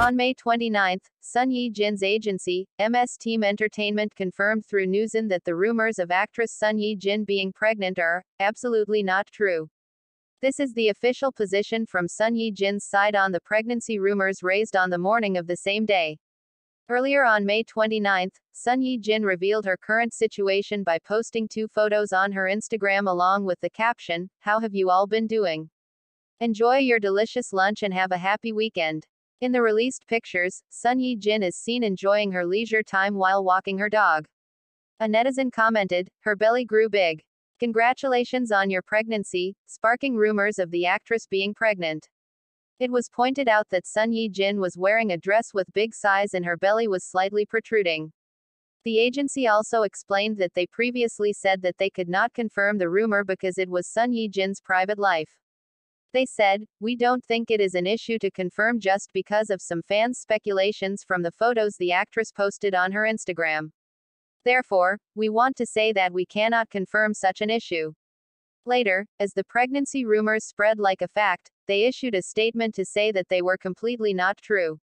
On May 29, Son Ye Jin's agency, MS Team Entertainment confirmed through Newsen that the rumors of actress Son Ye Jin being pregnant are absolutely not true. This is the official position from Son Ye Jin's side on the pregnancy rumors raised on the morning of the same day. Earlier on May 29, Son Ye Jin revealed her current situation by posting two photos on her Instagram along with the caption, How have you all been doing? Enjoy your delicious lunch and have a happy weekend. In the released pictures, Son Ye Jin is seen enjoying her leisure time while walking her dog. A netizen commented, Her belly grew big. Congratulations on your pregnancy, sparking rumors of the actress being pregnant. It was pointed out that Son Ye Jin was wearing a dress with big size and her belly was slightly protruding. The agency also explained that they previously said that they could not confirm the rumor because it was Son Ye Jin's private life. They said, We don't think it is an issue to confirm just because of some fans' speculations from the photos the actress posted on her Instagram. Therefore, we want to say that we cannot confirm such an issue. Later, as the pregnancy rumors spread like a fact, they issued a statement to say that they were completely not true.